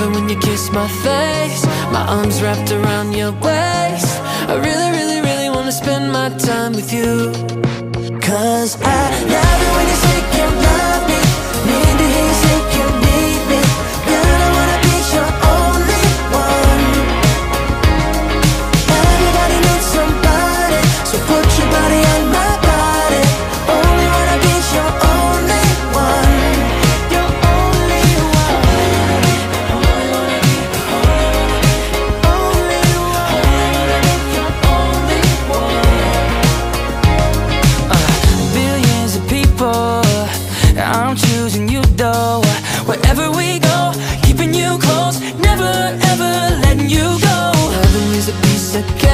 it when you kiss my face. My arms wrapped around your waist. I really, really, really wanna spend my time with you. Cause I love it when you say you love me. Need to hear you say you need me. Girl, I wanna be your only one. Everybody needs somebody So put your people I'm choosing you though. Wherever we go Keeping you close Never ever letting you go. Loving you's a piece of cake